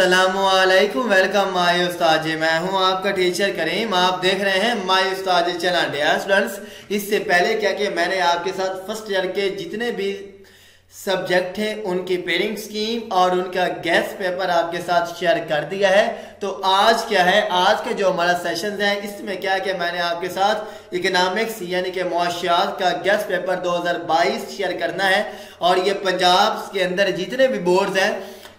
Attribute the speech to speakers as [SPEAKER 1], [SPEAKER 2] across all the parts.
[SPEAKER 1] असलकुम welcome my उस्ताद मैं हूँ आपका टीचर करीम आप देख रहे हैं माई उस्ताद चैनल डियर स्टूडेंट्स इससे पहले क्या कि मैंने आपके साथ फ़र्स्ट ईयर के जितने भी सब्जेक्ट हैं, उनकी पेरिंग स्कीम और उनका गैस पेपर आपके साथ शेयर कर दिया है। तो आज क्या है? आज के जो हमारा सेशन है, इसमें क्या कि मैंने आपके साथ इकोनॉमिक्स यानी कि मुआशियात का गैस पेपर 2022 शेयर करना है। और ये पंजाब के अंदर जितने भी बोर्ड्स हैं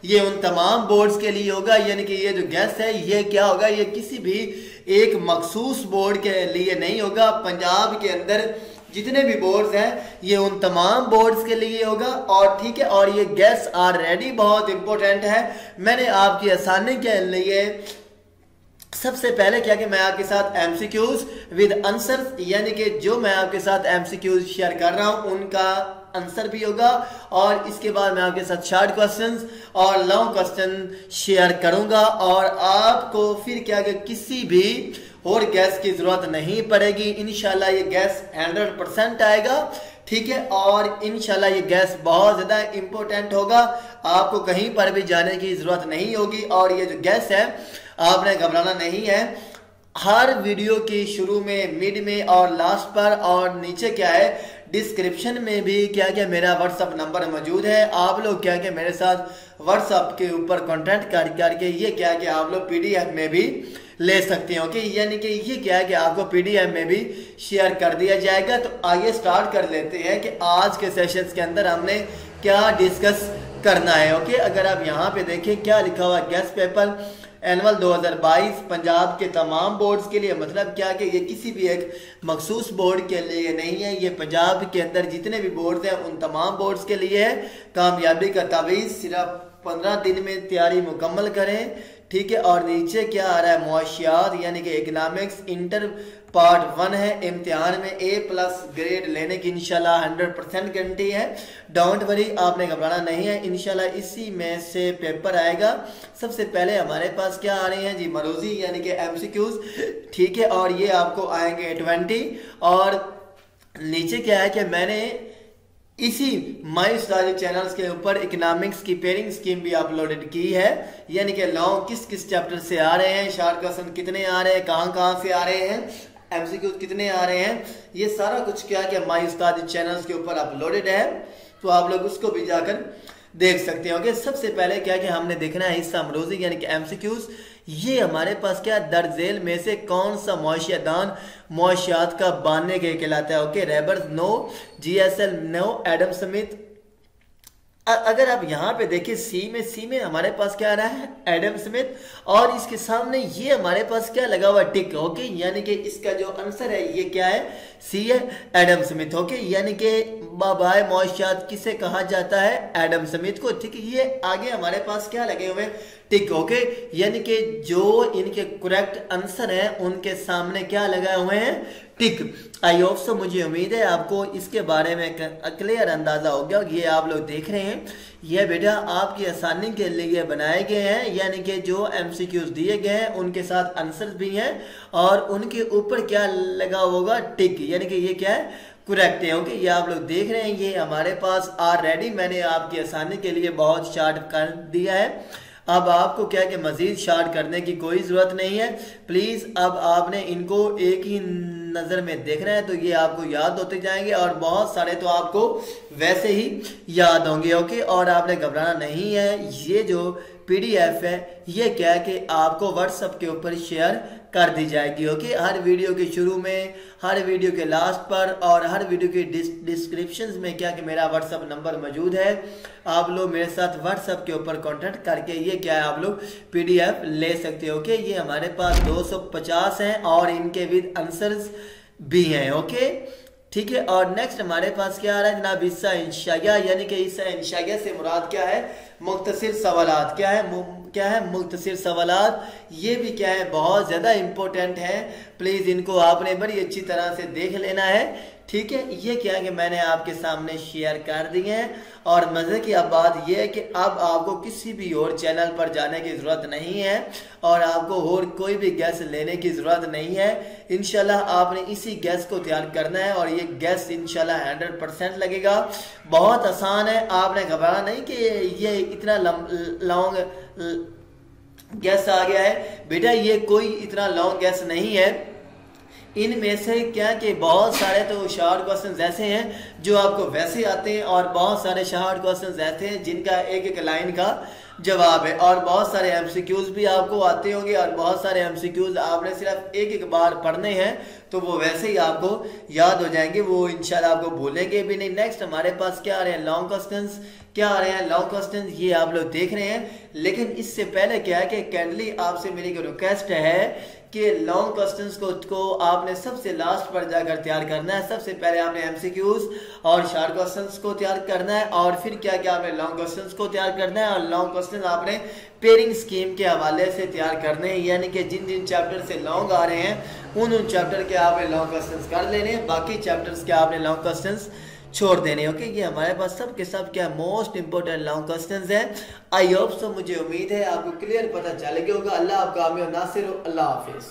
[SPEAKER 1] ये उन तमाम बोर्ड्स के लिए होगा, यानी कि ये जो गैस है, ये क्या होगा? ये किसी भी एक मखसूस बोर्ड के लिए नहीं होगा। पंजाब के अंदर जितने भी बोर्ड्स हैं, ये उन तमाम बोर्ड्स के लिए होगा। और ठीक है, और ये गैस ऑलरेडी बहुत इंपॉर्टेंट है। मैंने आपकी आसानी के लिए सबसे पहले क्या कि मैं आपके साथ एमसीक्यूज विद आंसर यानी कि जो मैं आपके साथ एमसीक्यूज शेयर कर रहा हूँ, उनका आंसर भी होगा। और इसके बाद मैं आपके साथ शॉर्ट क्वेश्चंस और लॉन्ग क्वेश्चन शेयर करूँगा। और आपको फिर क्या कि किसी भी और गैस की ज़रूरत नहीं पड़ेगी। इनशाला ये गैस 100 परसेंट आएगा। ठीक है? और इनशाला ये गैस बहुत ज़्यादा इंपॉर्टेंट होगा। आपको कहीं पर भी जाने की ज़रूरत नहीं होगी। और ये जो गैस है, आपने घबराना नहीं है। हर वीडियो की शुरू में मिड में और लास्ट पर और नीचे क्या है? डिस्क्रिप्शन में भी क्या क्या मेरा व्हाट्सअप नंबर मौजूद है। आप लोग क्या क्या मेरे साथ व्हाट्सअप के ऊपर कॉन्टेक्ट कर, करके ये क्या क्या आप लोग पीडीएफ में भी ले सकते हैं ओके यानी कि ये क्या है कि आपको पीडीएफ में भी शेयर कर दिया जाएगा। तो आइए स्टार्ट कर लेते हैं कि आज के सेशंस के अंदर हमने क्या डिस्कस करना है ओके अगर आप यहाँ पे देखें, क्या लिखा हुआ गैस पेपर एनुअल 2022 पंजाब के तमाम बोर्ड्स के लिए मतलब क्या कि ये किसी भी एक मखसूस बोर्ड के लिए नहीं है, ये पंजाब के अंदर जितने भी बोर्ड्स हैं, उन तमाम बोर्ड्स के लिए है। कामयाबी का तवीज़ सिर्फ़ पंद्रह दिन में तैयारी मुकम्मल करें। ठीक है, और नीचे क्या आ रहा है? मुआशियात यानी कि इकनॉमिक्स इंटर पार्ट वन है। इम्तिहान में ए प्लस ग्रेड लेने की इनशाला हंड्रेड परसेंट गारंटी है। डोंट वरी आपने घबराना नहीं है। इनशाला इसी में से पेपर आएगा। सबसे पहले हमारे पास क्या आ रही हैं? जी मरोजी यानी कि एमसीक्यूज ठीक है, और ये आपको आएँगे ट्वेंटी और नीचे क्या है कि मैंने इसी माई स्टारी चैनल्स के ऊपर इकोनॉमिक्स की पेयरिंग स्कीम भी अपलोडेड की है। यानी कि लॉन्ग किस किस चैप्टर से आ रहे हैं शार्ट क्वेश्चन कितने आ रहे हैं, कहाँ कहाँ से आ रहे हैं एमसीक्यू कितने आ रहे हैं, ये सारा कुछ क्या क्या माई उस्ताद चैनल्स के ऊपर अपलोडेड है। तो आप लोग उसको भी जाकर देख सकते हैं। ओके सबसे पहले क्या क्या हमने देखना है हिस्सा अमरोजी यानी कि एमसीक्यूज ये हमारे पास क्या दर्जेल में से कौन सा मुआशियादान मुआशियात का बानने के कहलाता है? Okay रेबर्स no G S L no Adam Smith अगर आप यहाँ पे देखिए सी में सी में हमारे पास क्या आ रहा है? एडम स्मिथ और इसके सामने ये हमारे पास क्या लगा हुआ टिक ओके यानी कि इसका जो आंसर है, ये क्या है? सी है एडम स्मिथ ओके यानी कि बाबाए मुआशात किसे कहा जाता है? एडम स्मिथ को, ठीक है? ये आगे हमारे पास क्या लगे हुए टिक ओके यानी कि जो इनके करेक्ट आंसर है, उनके सामने क्या लगाए हुए हैं? टिक। आई होप सो मुझे उम्मीद है आपको इसके बारे में क्लियर अंदाज़ा हो गया ये आप लोग देख रहे हैं। ये बेटा आपकी आसानी के लिए बनाए गए हैं, यानी कि जो एमसीक्यूज दिए गए हैं, उनके साथ आंसर भी हैं और उनके ऊपर क्या लगा होगा? टिक। यानी कि ये क्या है? करेक्ट है। ओके, ये आप लोग देख रहे हैं। ये हमारे पास ऑलरेडी मैंने आपकी आसानी के लिए बहुत शार्ट कर दिया है। अब आपको क्या कि मज़ीद शार्ट करने की कोई ज़रूरत नहीं है। प्लीज़ अब आपने इनको एक ही नज़र में देखना है तो ये आपको याद होते जाएँगे और बहुत सारे तो आपको वैसे ही याद होंगे, ओके? और आपने घबराना नहीं है। ये जो पीडीएफ है, ये क्या है कि आपको व्हाट्सएप के ऊपर शेयर कर दी जाएगी ओके हर वीडियो के शुरू में, हर वीडियो के लास्ट पर और हर वीडियो के डिस्क्रिप्शन में क्या कि मेरा व्हाट्सअप नंबर मौजूद है। आप लोग मेरे साथ व्हाट्सअप के ऊपर कांटेक्ट करके ये क्या है आप लोग पीडीएफ ले सकते हो ओके ये हमारे पास 250 हैं और इनके विद आंसर्स भी हैं ओके ठीक है, और नेक्स्ट हमारे पास क्या आ रहा है जनाब? ईसा इंशाया यानी कि ईसा इंशाया से मुराद क्या है? मुख्तसर सवालत। क्या है क्या है मुख्तसर सवालत? ये भी क्या है, बहुत ज़्यादा इम्पोर्टेंट है। प्लीज़ इनको आपने बड़ी अच्छी तरह से देख लेना है। ठीक है, ये क्या है कि मैंने आपके सामने शेयर कर दिए हैं। और मज़े की अब बात यह है कि अब आपको किसी भी और चैनल पर जाने की ज़रूरत नहीं है। और आपको और कोई भी गैस लेने की ज़रूरत नहीं है। इनशाला आपने इसी गैस को तैयार करना है और ये गैस इनशाला हंड्रेड परसेंट लगेगा। बहुत आसान है, आपने घबराना नहीं कि ये इतना लॉन्ग गैस आ गया है। बेटा, ये कोई इतना लॉन्ग गैस नहीं है। इनमें से क्या कि बहुत सारे तो शार्ट क्वेश्चन ऐसे हैं जो आपको वैसे आते हैं और बहुत सारे शार्ट क्वेश्चन ऐसे हैं जिनका एक एक लाइन का जवाब है। और बहुत सारे एमसीक्यूज भी आपको आते होंगे और बहुत सारे एमसीक्यूज आपने सिर्फ़ एक एक बार पढ़ने हैं तो वो वैसे ही आपको याद हो जाएँगे। वो इंशाल्लाह आपको भूलेंगे भी नहीं। नेक्स्ट हमारे पास क्या आ रहे हैं? लॉन्ग क्वेश्चन क्या आ रहे हैं? लॉन्ग क्वेश्चन ये आप लोग देख रहे हैं। लेकिन इससे पहले क्या है कि कैंडली आपसे मेरी रिक्वेस्ट है कि लॉन्ग क्वेश्चंस को को आपने सबसे लास्ट पर जाकर तैयार करना है। सबसे पहले आपने एमसीक्यूज और शार्ट क्वेश्चंस को तैयार करना है और फिर क्या क्या आपने लॉन्ग क्वेश्चंस को तैयार करना है और लॉन्ग क्वेश्चन आपने पेयरिंग स्कीम के हवाले से तैयार करने हैं। यानी कि जिन जिन चैप्टर से लॉन्ग आ रहे हैं, उन उन चैप्टर के आपने लॉन्ग क्वेश्चन कर लेने बाकी चैप्टर्स के आपने लॉन्ग क्वेश्चन छोड़ देने। ओके ये हमारे पास सब के सब क्या मोस्ट इंपॉर्टेंट लॉन्ग क्वेश्चन है। आई होप सो मुझे उम्मीद है आपको क्लियर पता चल गया होगा। अल्लाह आपका नासिर अल्लाह हाफिज़।